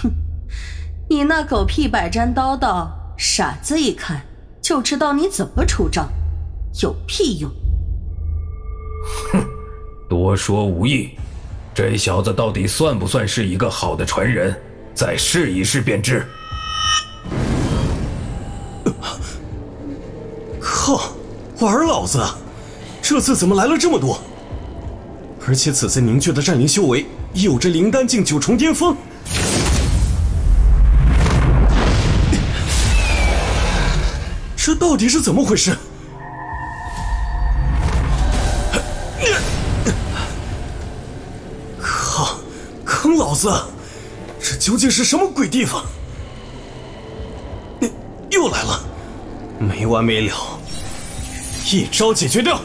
哼，你那狗屁百战刀道，傻子一看就知道你怎么出招，有屁用！哼，多说无益，这小子到底算不算是一个好的传人？再试一试便知。靠，玩老子！这次怎么来了这么多？而且此次凝聚的战灵修为有着灵丹境九重巅峰。这到底是怎么回事？靠！坑老子！这究竟是什么鬼地方？又来了，没完没了！一招解决掉，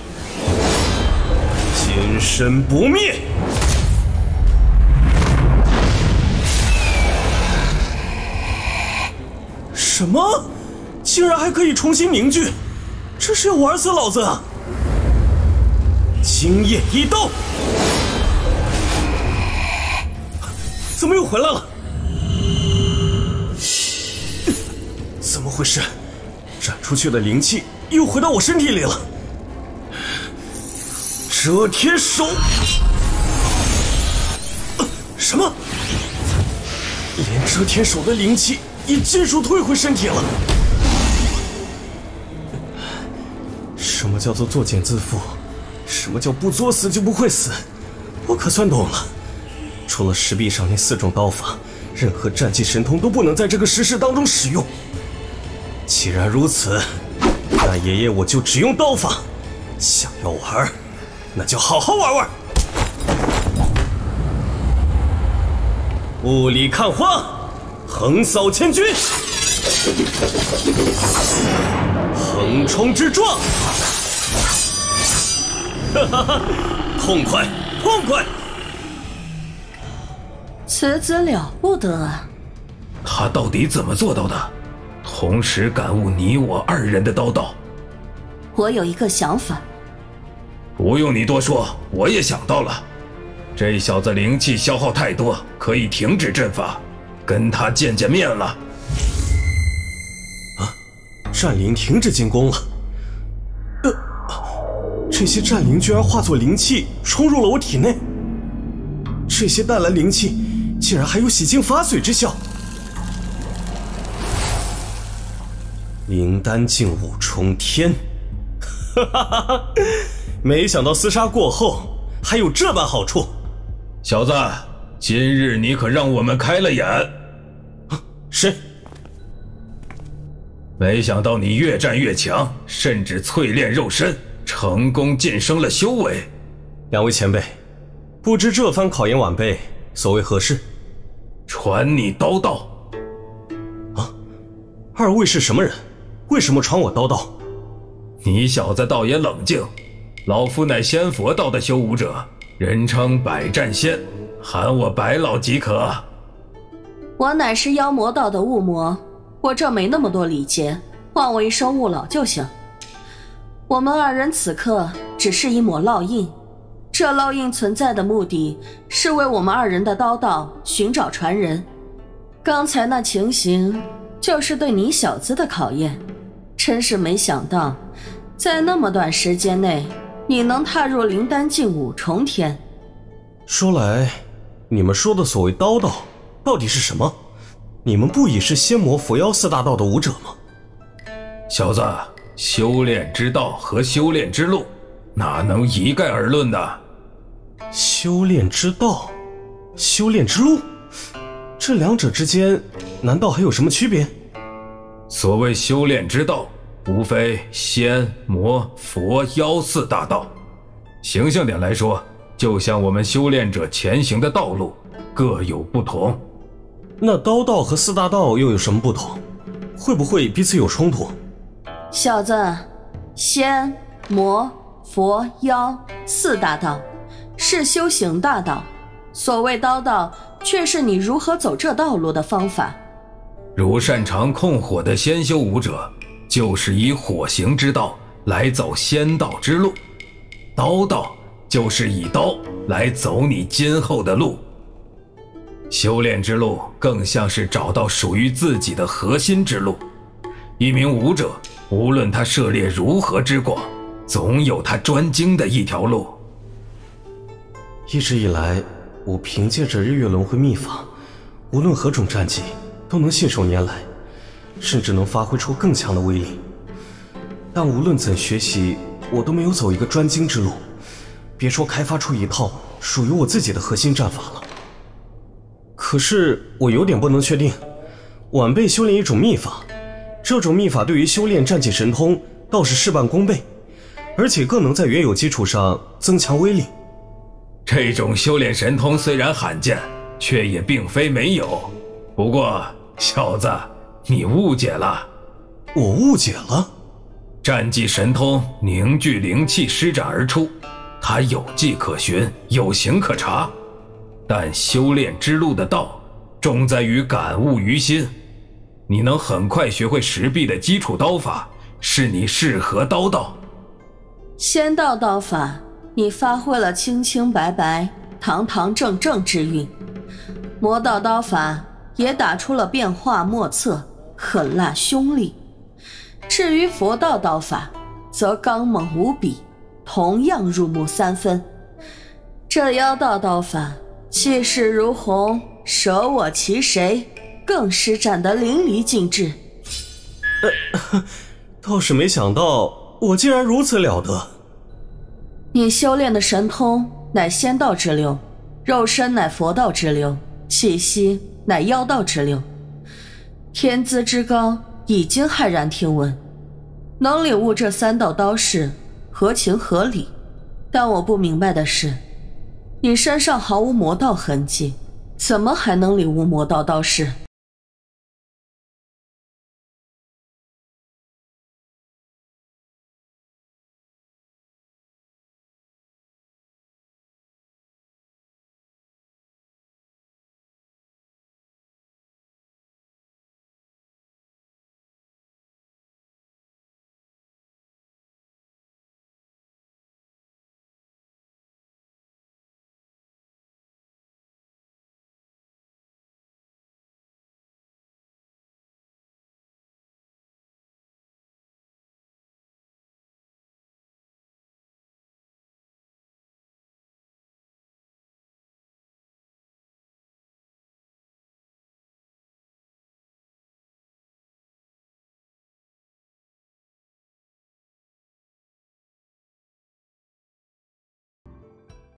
金身不灭！什么？竟然还可以重新凝聚，这是要玩死老子啊！惊艳一刀，怎么又回来了？怎么回事？斩出去的灵气又回到我身体里了。遮天手，什么？连遮天手的灵气也尽数退回身体了。什么叫做作茧自缚？什么叫不作死就不会死？我可算懂了。除了石壁上那四种刀法，任何战技神通都不能在这个石室当中使用。既然如此，那爷爷我就只用刀法。想要玩，那就好好玩玩。雾里看花，横扫千军，横冲直撞。哈哈哈，痛快，痛快！此子了不得啊！他到底怎么做到的？同时感悟你我二人的刀道。我有一个想法。不用你多说，我也想到了。这小子灵气消耗太多，可以停止阵法，跟他见见面了。啊！战灵停止进攻了。呃这些战灵居然化作灵气冲入了我体内，这些淡蓝灵气竟然还有洗净法髓之效。灵丹境五重天，哈哈哈哈！没想到厮杀过后还有这般好处。小子，今日你可让我们开了眼。啊是。没想到你越战越强，甚至淬炼肉身。成功晋升了修为，两位前辈，不知这番考验晚辈所为何事？传你刀道。啊，二位是什么人？为什么传我刀道？你小子倒也冷静，老夫乃仙佛道的修武者，人称百战仙，喊我白老即可。我乃是妖魔道的雾魔，我这没那么多礼节，唤我一声雾老就行。我们二人此刻只是一抹烙印，这烙印存在的目的是为我们二人的刀道寻找传人。刚才那情形就是对你小子的考验，真是没想到，在那么短时间内你能踏入灵丹境五重天。说来，你们说的所谓刀道到底是什么？你们不也是仙魔佛妖四大道的武者吗？小子。修炼之道和修炼之路，哪能一概而论呢？修炼之道，修炼之路，这两者之间难道还有什么区别？所谓修炼之道，无非仙、魔、佛、妖四大道。形象点来说，就像我们修炼者前行的道路各有不同。那刀道和四大道又有什么不同？会不会彼此有冲突？小子，仙、魔、佛、妖四大道是修行大道，所谓刀道却是你如何走这道路的方法。如擅长控火的仙修武者，就是以火行之道来走仙道之路，刀道就是以刀来走你今后的路。修炼之路更像是找到属于自己的核心之路。一名武者，无论他涉猎如何之广，总有他专精的一条路。一直以来，我凭借着日月轮回秘法，无论何种战技都能信手拈来，甚至能发挥出更强的威力。但无论怎学习，我都没有走一个专精之路，别说开发出一套属于我自己的核心战法了。可是我有点不能确定，晚辈修炼一种秘法，这种秘法对于修炼战界神通倒是事半功倍，而且更能在原有基础上增强威力。这种修炼神通虽然罕见，却也并非没有。不过小子，你误解了。我误解了。战技神通凝聚灵气施展而出，它有迹可循，有形可查。但修炼之路的道，重在于感悟于心。你能很快学会石壁的基础刀法，是你适合刀道。仙道刀法，你发挥了清清白白、堂堂正正之韵；魔道刀法也打出了变化莫测、狠辣凶厉。至于佛道道法，则刚猛无比，同样入木三分。这妖道道法。气势如虹，舍我其谁，更施展得淋漓尽致。呃，倒是没想到我竟然如此了得。你修炼的神通乃仙道之流，肉身乃佛道之流，气息乃妖道之流，天资之高已经骇然听闻。能领悟这三道刀式，合情合理。但我不明白的是。你身上毫无魔道痕迹，怎么还能领悟魔道刀式？